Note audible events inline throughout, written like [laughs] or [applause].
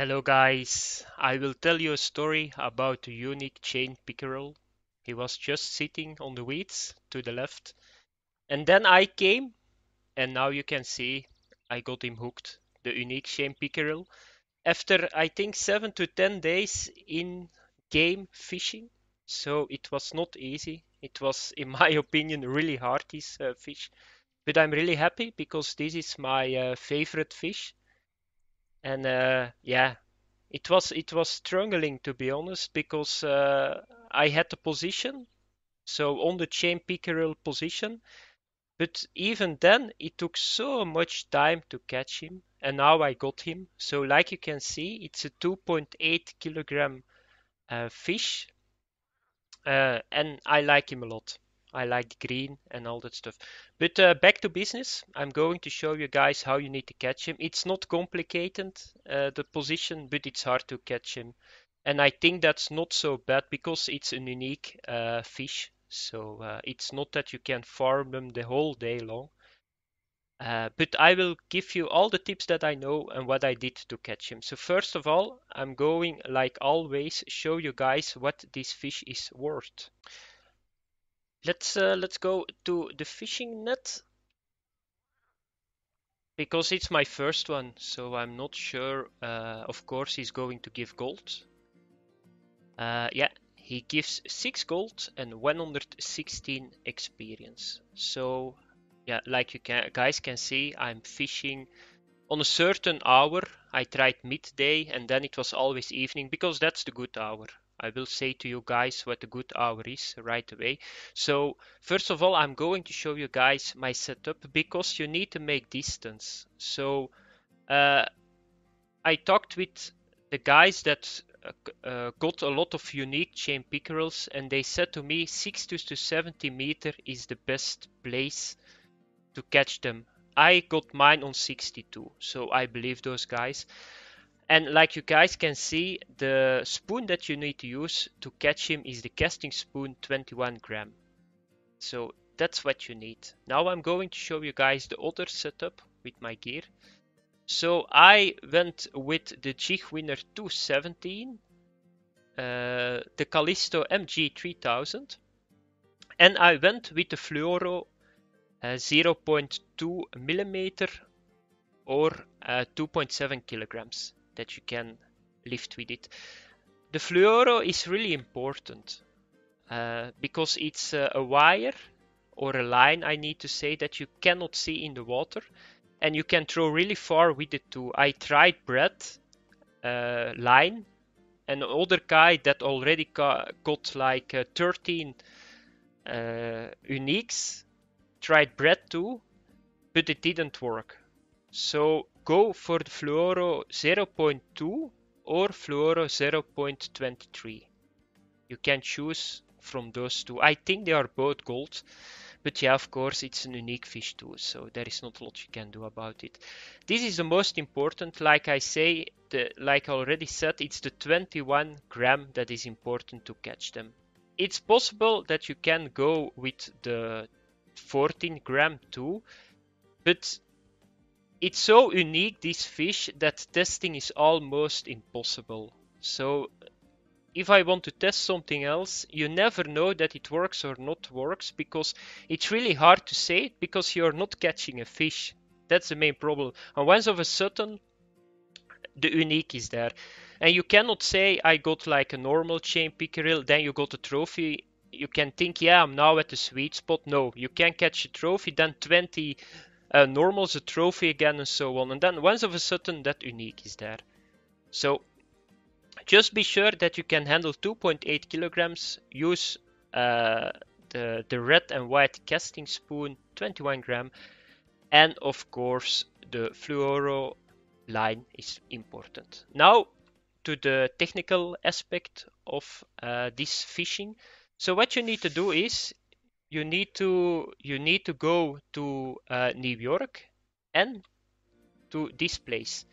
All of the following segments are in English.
Hello guys, I will tell you a story about a unique chain pickerel. He was just sitting on the weeds to the left. And then I came and now you can see I got him hooked, the unique chain pickerel. After I think 7 to 10 days in game fishing. So it was not easy. It was in [laughs] my opinion really hard this uh, fish. But I'm really happy because this is my uh, favorite fish and uh, yeah, it was it was struggling to be honest because uh, I had the position, so on the chain pickerel position, but even then it took so much time to catch him, and now I got him. So like you can see, it's a 2.8 kilogram uh, fish, uh, and I like him a lot. I like green and all that stuff. But uh, back to business. I'm going to show you guys how you need to catch him. It's not complicated, uh, the position, but it's hard to catch him. And I think that's not so bad because it's an unique uh, fish. So uh, it's not that you can farm them the whole day long. Uh, but I will give you all the tips that I know and what I did to catch him. So first of all, I'm going, like always, show you guys what this fish is worth. Let's uh, let's go to the fishing net because it's my first one, so I'm not sure. Uh, of course, he's going to give gold. Uh, yeah, he gives six gold and 116 experience. So yeah, like you can, guys can see, I'm fishing on a certain hour. I tried midday and then it was always evening because that's the good hour. I will say to you guys what a good hour is right away. So first of all, I'm going to show you guys my setup because you need to make distance. So uh, I talked with the guys that uh, uh got a lot of unique chain pickerels and they said to me 60 to 70 meter is the best place to catch them. I got mine on 62, so I believe those guys. And like you guys can see, the spoon that you need to use to catch him is the casting spoon 21 gram. So that's what you need. Now I'm going to show you guys the other setup with my gear. So I went with the Jig Winner 217, uh, the Callisto MG3000, and I went with the Fluoro uh, 0.2 millimeter or uh, 2.7 kilograms that you can lift with it. The fluoro is really important uh, because it's uh, a wire or a line, I need to say, that you cannot see in the water and you can throw really far with it too. I tried bread uh, line and other guy that already got, got like uh, 13 uh, uniques tried bread too, but it didn't work. So go for the fluoro 0.2 or fluoro 0.23. You can choose from those two. I think they are both gold, but yeah, of course, it's an unique fish too, so there is not a lot you can do about it. This is the most important. Like I say, the, like I already said, it's the 21 gram that is important to catch them. It's possible that you can go with the 14 gram too, but it's so unique, this fish, that testing is almost impossible. So if I want to test something else, you never know that it works or not works because it's really hard to say because you're not catching a fish. That's the main problem. And once of a sudden, the unique is there. And you cannot say I got like a normal chain pickerel, then you got a trophy. You can think, yeah, I'm now at the sweet spot. No, you can catch a trophy, then 20 uh, normals a trophy again and so on. And then once of a sudden that unique is there. So just be sure that you can handle 2.8 kilograms. Use uh, the, the red and white casting spoon, 21 gram. And of course the fluoro line is important. Now to the technical aspect of uh, this fishing. So what you need to do is you need to you need to go to uh, New York and to this place,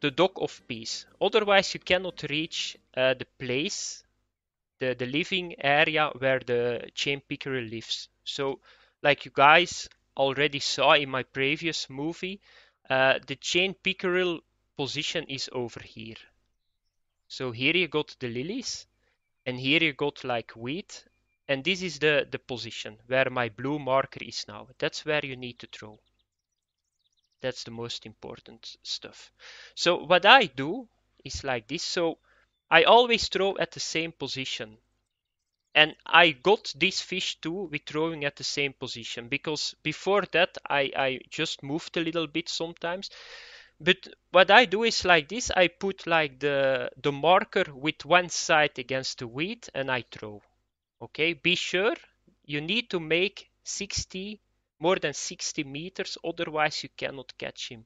the Dock of Peace. Otherwise, you cannot reach uh, the place, the the living area where the chain pickerel lives. So, like you guys already saw in my previous movie, uh, the chain pickerel position is over here. So here you got the lilies and here you got like wheat and this is the, the position where my blue marker is now. That's where you need to throw. That's the most important stuff. So what I do is like this. So I always throw at the same position. And I got this fish too with throwing at the same position because before that I, I just moved a little bit sometimes. But what I do is like this, I put like the, the marker with one side against the wheat and I throw. Okay, be sure you need to make 60, more than 60 meters, otherwise you cannot catch him.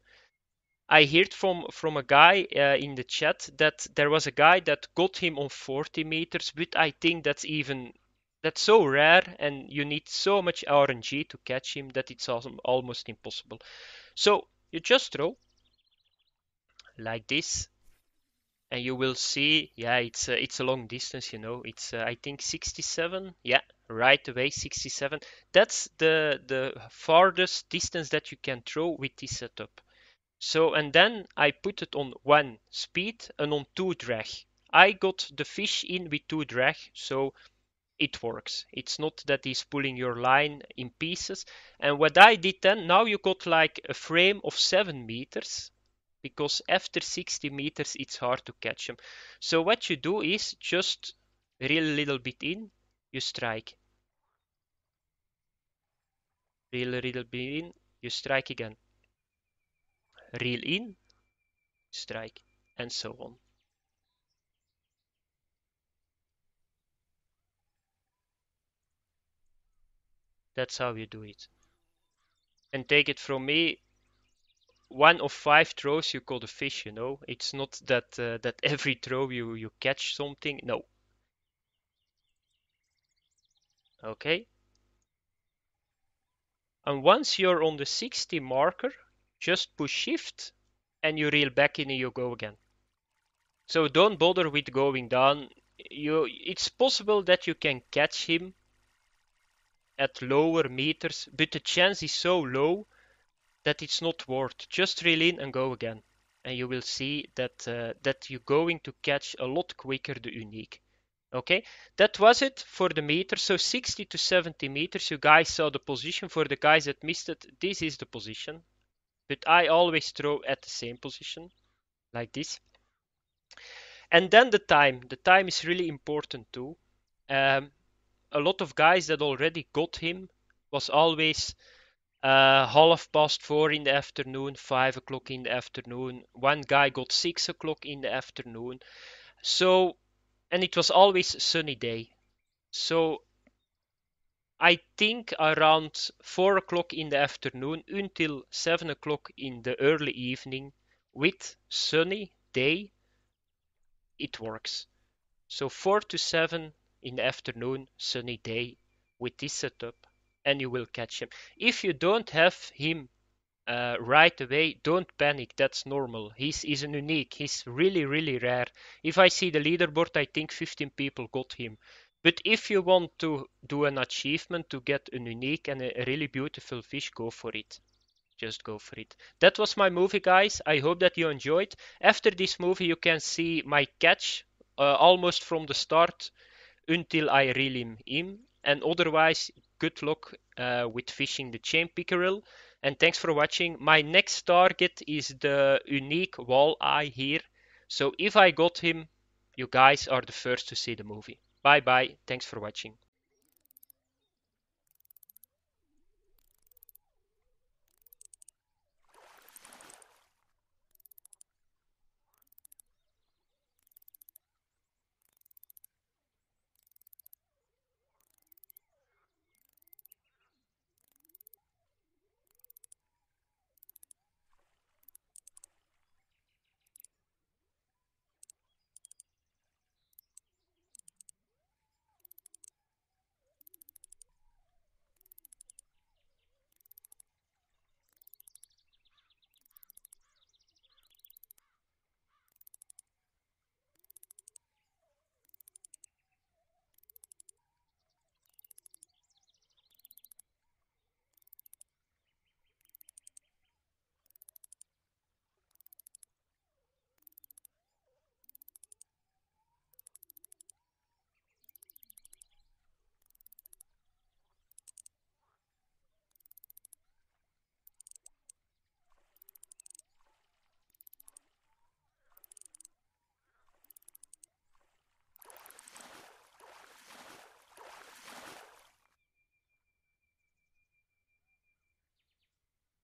I heard from from a guy uh, in the chat that there was a guy that got him on 40 meters, but I think that's even that's so rare and you need so much RNG to catch him that it's almost impossible. So you just throw like this and you will see yeah it's a, it's a long distance you know it's uh, I think 67 yeah right away 67 that's the the farthest distance that you can throw with this setup so, and then I put it on one speed and on two drag. I got the fish in with two drag, so it works. It's not that he's pulling your line in pieces. And what I did then, now you got like a frame of 7 meters, because after 60 meters it's hard to catch them. So what you do is just reel a little bit in, you strike. Reel a little bit in, you strike again reel in, strike, and so on. That's how you do it. And take it from me, one of five throws you caught a fish, you know. It's not that uh, that every throw you, you catch something. No. Okay. And once you're on the 60 marker, just push shift and you reel back in and you go again. So don't bother with going down. You, it's possible that you can catch him at lower meters, but the chance is so low that it's not worth. Just reel in and go again. And you will see that, uh, that you're going to catch a lot quicker the unique. Okay, that was it for the meter. So 60 to 70 meters, you guys saw the position. For the guys that missed it, this is the position but I always throw at the same position like this. And then the time. The time is really important too. Um, a lot of guys that already got him was always uh, half past four in the afternoon, five o'clock in the afternoon. One guy got six o'clock in the afternoon. So, and it was always sunny day. So I think around four o'clock in the afternoon until seven o'clock in the early evening with sunny day, it works. So four to seven in the afternoon, sunny day with this setup and you will catch him. If you don't have him uh, right away, don't panic. That's normal. He's, an unique. He's really, really rare. If I see the leaderboard, I think 15 people got him. But if you want to do an achievement to get a unique and a really beautiful fish, go for it. Just go for it. That was my movie, guys. I hope that you enjoyed. After this movie, you can see my catch uh, almost from the start until I reel him in. And otherwise, good luck uh, with fishing the chain pickerel. And thanks for watching. My next target is the unique walleye here. So if I got him, you guys are the first to see the movie. Bye bye. Thanks for watching.